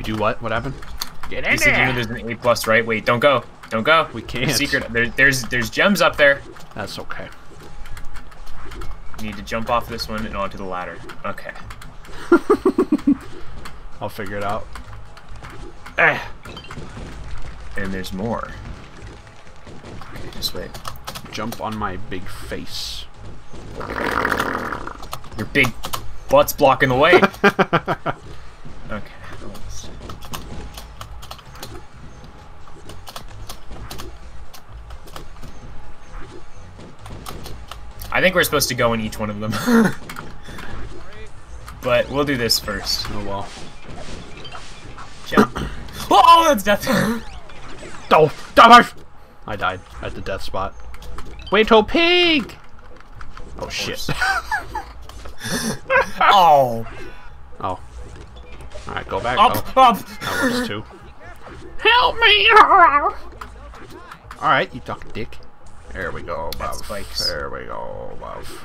We do what? What happened? Get in You said there! there's an A plus, right? Wait, don't go. Don't go. We can't. secret. There, there's there's gems up there. That's okay. You need to jump off this one and onto the ladder. Okay. I'll figure it out. Ah. And there's more. Okay, just wait. Jump on my big face. Your big butt's blocking the way. okay. let's- I think we're supposed to go in each one of them. but we'll do this first. Oh well. Jump. oh, that's death. Oh, damage! I died at the death spot. Wait till pig! Oh shit. oh. Oh. Alright, go back. Up, Oh, up. that works too. Help me! Alright, you duck dick. There we go, spikes. There we go, Buff.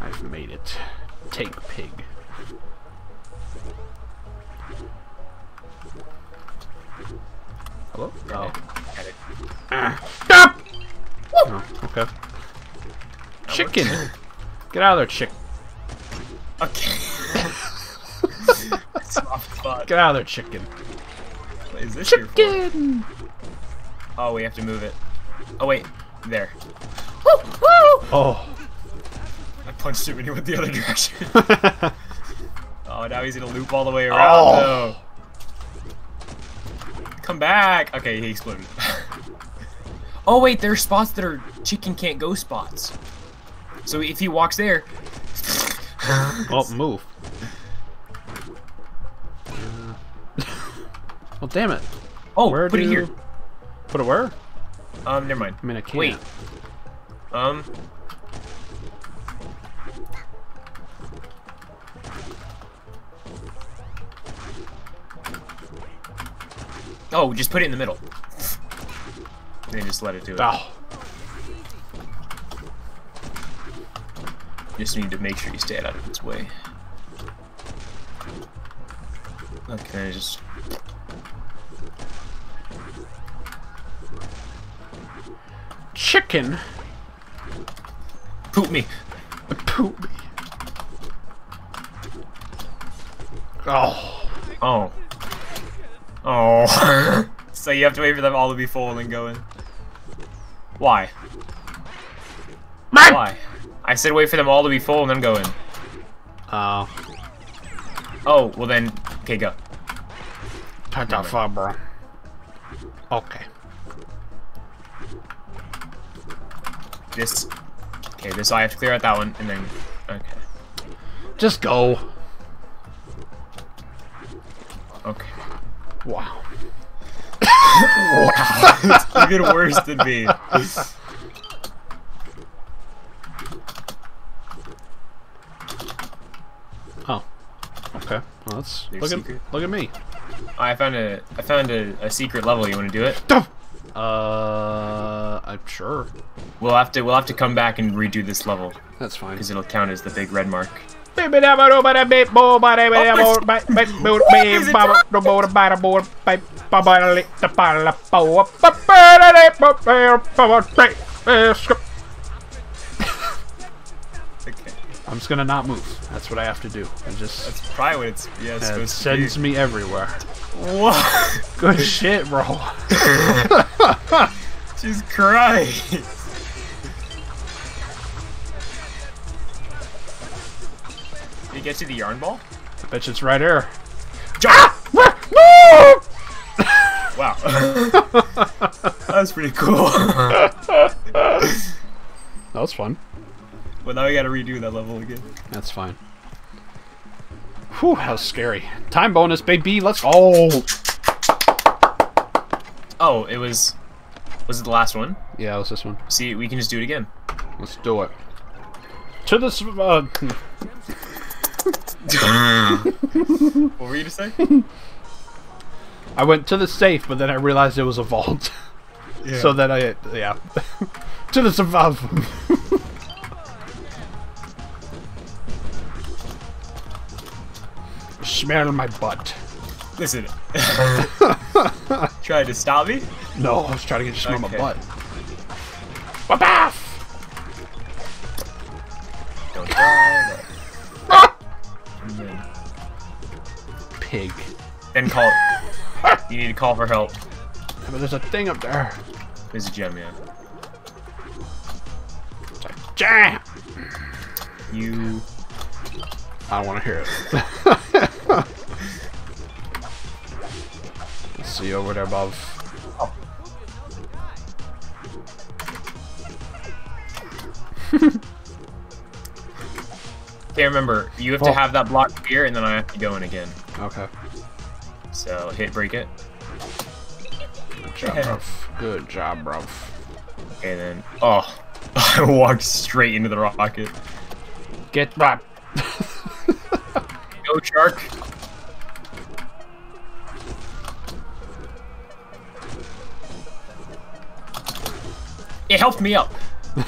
I've made it. Take pig. Hello? Oh. Got it. Ah. Stop! Oh, okay. Chicken! Get out of there, chick. Okay. Get out of there, chicken. Is this? Chicken! Oh, we have to move it. Oh wait, there. Oh. I punched him and he went the other direction. oh. oh, now he's gonna loop all the way around. Oh. No. Come back. Okay, he exploded. oh wait, there are spots that are chicken can't go spots. So if he walks there, Well, oh, move. well, damn it. oh, Where put do it here. Put it where? Um, never mind. I mean, I can't. Wait. Um. Oh, just put it in the middle. Then just let it do it. Oh. Just need to make sure you stay out of its way. Okay, just Chicken. poop me. Poop me. Oh. Oh. Oh. so you have to wait for them all to be full and then go in. Why? Why? I said wait for them all to be full and then go in. Oh. Oh, well then, okay, go. Tata bro? Okay. This. Okay, this I have to clear out that one, and then. Okay. Just go. Okay. Wow. Wow. It's even worse than me. Oh. Okay. Well, that's There's look secret. at look at me. I found a I found a, a secret level. You want to do it? Uh, I'm sure. We'll have to we'll have to come back and redo this level That's fine. because it'll count as the big red mark. I'm just gonna not move. That's what I have to do. I just That's probably what it's yeah it's it supposed sends to be. me everywhere. What? Good shit, bro. Jesus Christ. Did he get you the yarn ball? Bet you it's right here. Jump! no! Ah! Wow. that was pretty cool. That was fun. well, now we gotta redo that level again. That's fine. Whew, that was scary. Time bonus, baby. Let's go. Oh, it was. Was it the last one? Yeah, it was this one. See, we can just do it again. Let's do it. To the s- uh, What were you to say? I went to the safe, but then I realized it was a vault. So then I yeah. to the survival. Smell my butt. Listen. Tried to stop me? No, I was trying to get you to smell Okay. my butt. What off! Don't die. but- And then- Pig. Then call. You need to call for help. But there's a thing up there. There's a gem, yeah. It's like, jam! You. I want to hear it. Let's see over there above. Okay, remember, you have Oh. to have that block here, and then I have to go in again. Okay. So hit break it. Good job, bruv. Good job, bruv. Okay, then. Oh, I walked straight into the rocket. Get back. Go shark. It helped me up.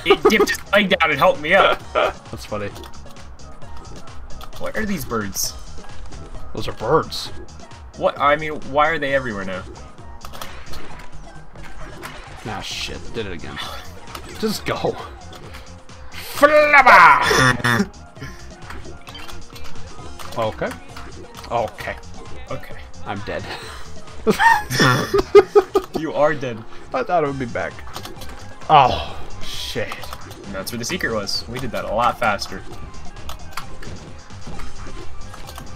It dipped its leg down and helped me up. That's funny. What are these birds? Those are birds. What? I mean, why are they everywhere now? Ah, shit. Did it again. Just go. Flabba! okay. Okay. Okay. I'm dead. You are dead. I thought it would be back. Oh, shit. And that's where the secret was. We did that a lot faster.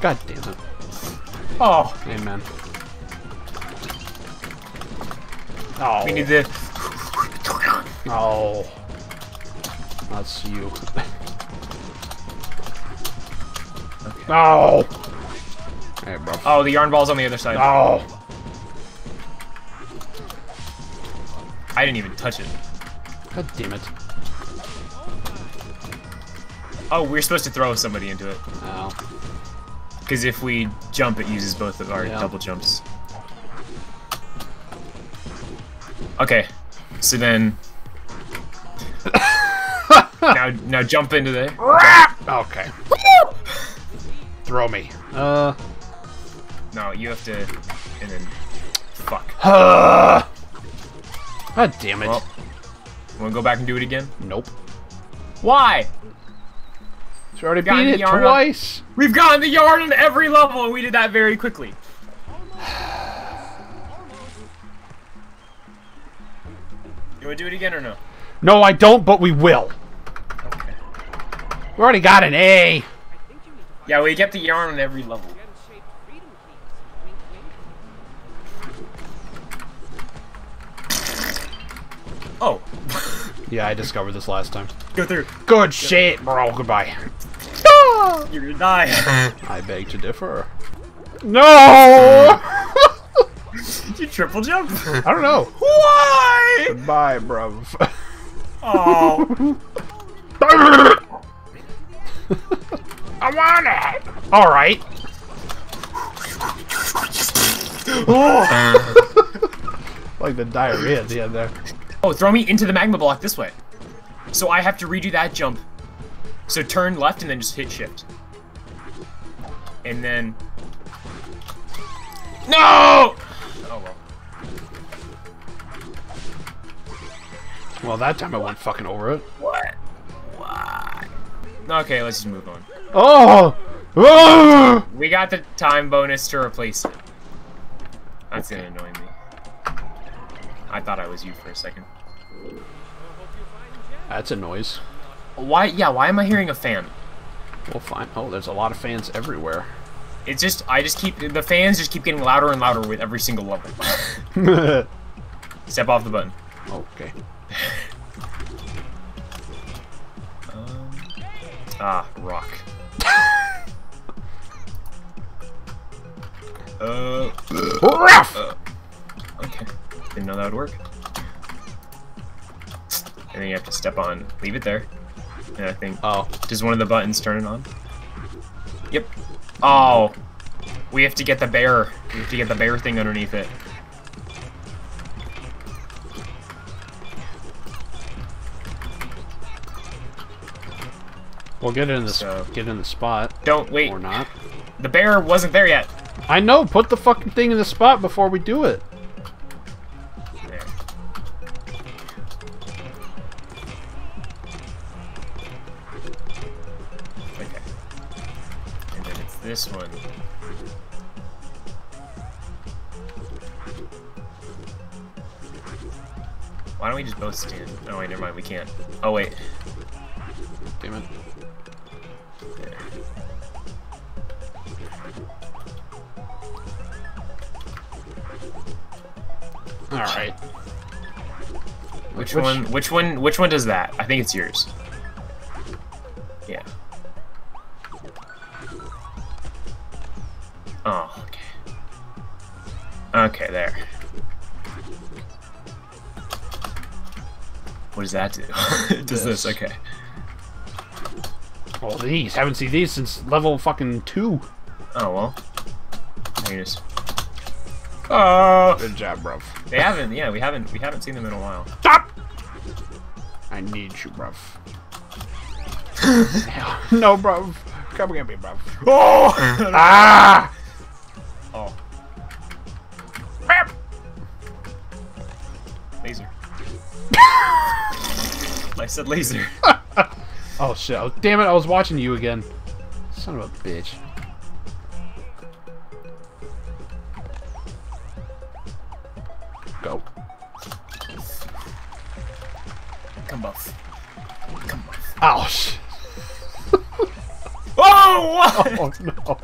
God damn it. Oh, Amen. Oh. we need to. Oh. That's you. No. Oh. Hey, bro. Oh, the yarn ball's on the other side. Oh. I didn't even touch it. God damn it. Oh, we're supposed to throw somebody into it. Oh. Because if we jump, it uses both of our Yeah. double jumps. Okay, so then. now, now jump into there. Okay. Throw me. Uh. No, you have to, and then, fuck. God damn it. Well, wanna go back and do it again? nope. Why? She's already Got beat the it yarn up. twice. We've gotten the yarn on every level, and we did that very quickly. You wanna do it again or no? No, I don't, but we will. Okay. We already got an A. Yeah, we get the yarn on every level. Oh, Yeah, I discovered this last time. go through. Good shit, bro. Goodbye. Ah! You're gonna die. I beg to differ. No! Did you triple jump? I don't know. Why? Goodbye, bruv. Oh. I want it. All right. oh. like the diarrhea at the end there. Oh, throw me into the magma block this way. So I have to redo that jump. So turn left and then just hit shift. And then. No! Oh well. Well, that time I went fucking over it. What? Why? Okay, let's just move on. Oh! Oh! We got the time bonus to replace it. That's gonna annoy me. I thought I was you for a second. That's a noise. Why? Yeah, why am I hearing a fan? We'll find. Oh, there's a lot of fans everywhere. It's just, I just keep, the fans just keep getting louder and louder with every single level. Step off the button. okay. Ah, rock. uh, Ruff! okay. Didn't know that would work. And then you have to step on, leave it there. And I think, Oh, does one of the buttons turn it on? Yep. Oh, we have to get the bear. We have to get the bear thing underneath it. we'll get it in the So- get in the spot Don't wait. or not. The bear wasn't there yet. I know. Put the fucking thing in the spot before we do it. Never mind, we can't. Oh wait. Damn it. There. All right. Which, Which- one? Which one? Which one does that? I think it's yours. What does that do? It does this? This. Okay. Well, these haven't seen these since level fucking two. Oh well. There it is. Oh, Good job, bruv. they haven't. Yeah, we haven't. We haven't seen them in a while. Stop! I need you, bruv. no, bruv. Come get me, bruv. Oh! Ah! oh. Laser. I said laser. Oh shit! Oh, damn it! I was watching you again. Son of a bitch. Go. Come buff. Come buff. Oh shit! Oh, what? Oh no!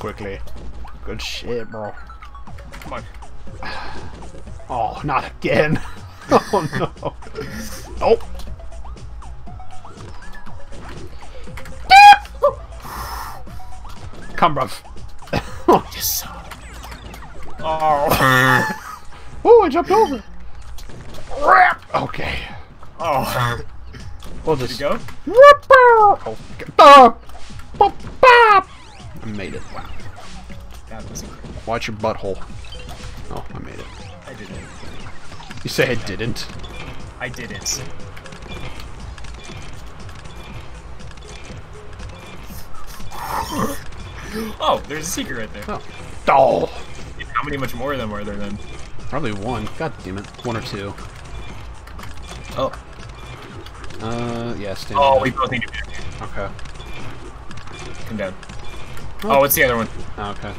Quickly. Good shit, bro. Come on. Oh, not again. Oh no. Oh. Come, bruv. Yes. Oh. oh, I jumped over. Okay. Oh. We'll just go? Oh, ah. bop. I made it. Wow. That was incredible. Watch your butthole. Oh, I made it. I didn't. You say I didn't. I didn't. oh, there's a secret right there. Oh. Oh. How many much more of them are there then? Probably one. God damn it. One or two. Oh. Uh, yeah, stand Oh, down. we both need to be Okay. Come down. Oh, what's the other one? Okay.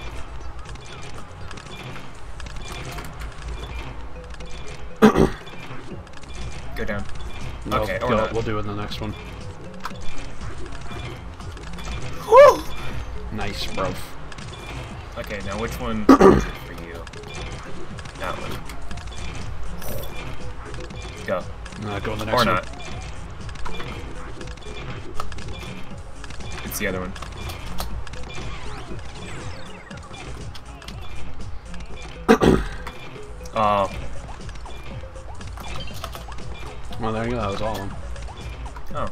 Go down. We'll, Okay, or go- not. we'll do it in the next one. Woo! Nice, bro. Okay, now which one is it for you? That one. Go. Uh, go in the next Or one. not. It's the other one. Oh, Well, there you go. That was all of them. oh.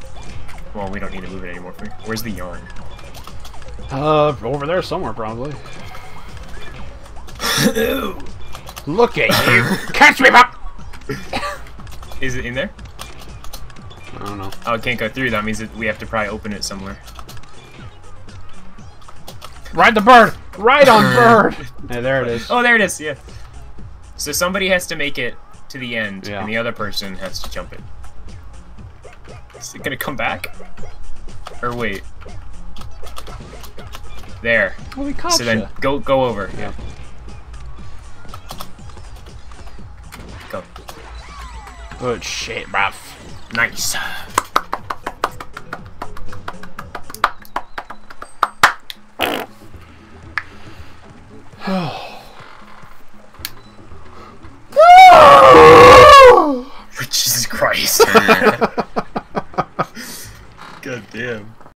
Well, we don't need to move it anymore. Where's the yarn? Uh, over there somewhere, probably. Look at you! Catch me, pop! Is it in there? I don't know. Oh, it can't go through. That means that we have to probably open it somewhere. Ride the bird! Ride on bird! Hey, there it is. Oh, there it is. Yeah. So somebody has to make it to the end, Yeah. and the other person has to jump it. Is it gonna come back? Or wait? There. Well, we caught So then go go over. Yeah. Go. Good shit, bruv. Nice. Jesus